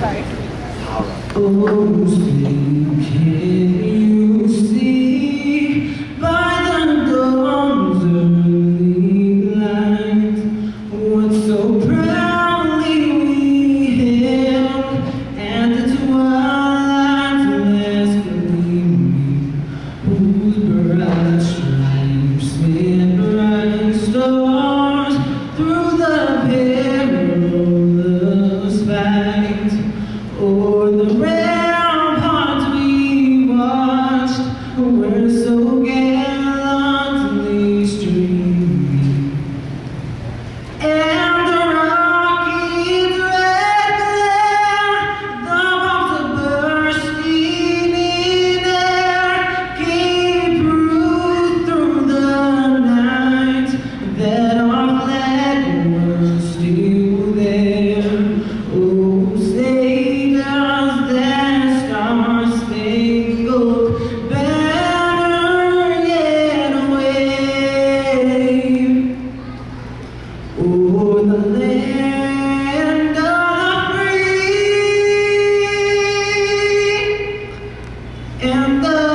Sorry. Oh, speak. lugar. And the